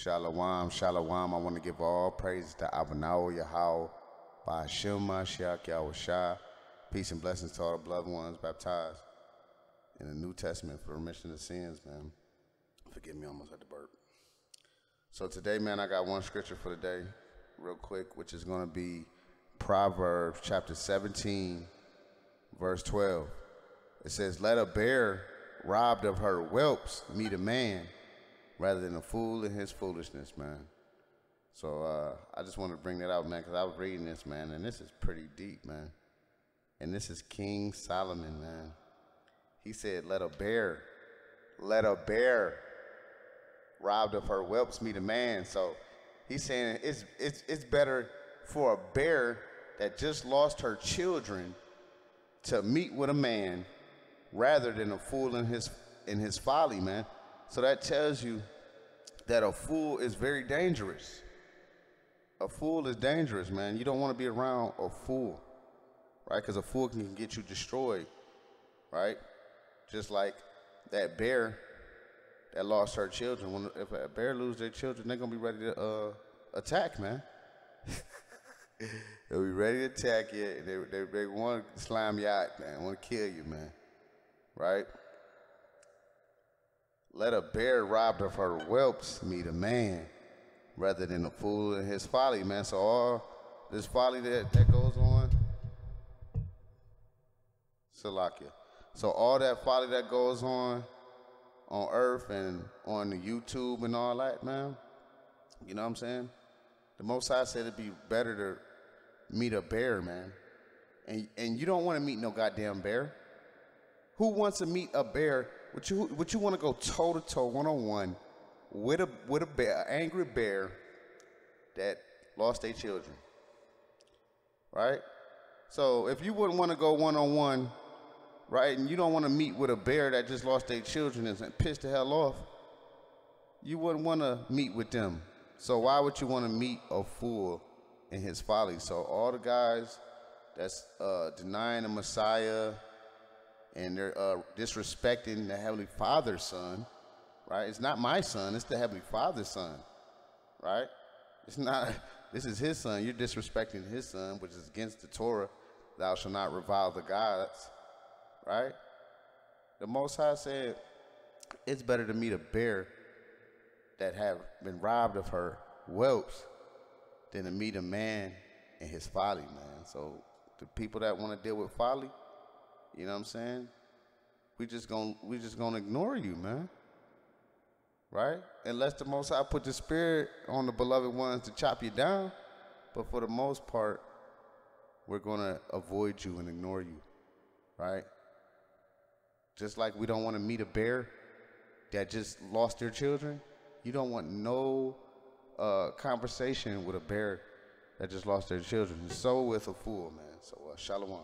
Shalom, shalom. I want to give all praise to Abunau Yahweh by Hashem Mashiach Yahushua. Peace and blessings to all the beloved ones baptized in the New Testament for remission of sins, man. Forgive me, I almost had to burp. So today, man, I got one scripture for the day, real quick, which is going to be Proverbs chapter 17, verse 12. It says, Let a bear robbed of her whelps meet a man rather than a fool in his foolishness, man. So uh, I just wanted to bring that out, man, because I was reading this, man, and this is pretty deep, man. And this is King Solomon, man. He said, Let a bear, let a bear robbed of her whelps meet a man. So he's saying it's, it's, it's better for a bear that just lost her children to meet with a man rather than a fool in his in his folly, man. So that tells you that a fool is very dangerous. A fool is dangerous, man. You don't want to be around a fool, right? Because a fool can get you destroyed, right? Just like that bear that lost her children. When if a bear lose their children, they're gonna be ready to uh, attack, man. They'll be ready to attack you. They, they, they want to slime you out, man. Want to kill you, man. Right? Let a bear robbed of her whelps meet a man rather than a fool in his folly, man. So all this folly that, that goes on, Salakia. So all that folly that goes on on earth and on the YouTube and all that, man, you know what I'm saying? The most I said it'd be better to meet a bear, man. And and you don't want to meet no goddamn bear. Who wants to meet a bear? Would you would you want to go toe to toe, one on one, with a with a bear, an angry bear that lost their children? Right. So if you wouldn't want to go one on one, right, and you don't want to meet with a bear that just lost their children and pissed the hell off, you wouldn't want to meet with them. So why would you want to meet a fool in his folly? So all the guys that's uh, denying the Messiah and they're uh, disrespecting the Heavenly Father's son, right? It's not my son, it's the Heavenly Father's son, right? It's not, this is his son. You're disrespecting his son, which is against the Torah. Thou shalt not revile the gods, right? The Most High said, it's better to meet a bear that have been robbed of her whelps than to meet a man in his folly, man. So the people that want to deal with folly, you know what I'm saying? We just gonna we just gonna ignore you, man. Right? Unless the most High put the spirit on the beloved ones to chop you down. But for the most part, we're gonna avoid you and ignore you. Right? Just like we don't want to meet a bear that just lost their children. You don't want no uh, conversation with a bear that just lost their children. So with a fool, man. So uh, shalom.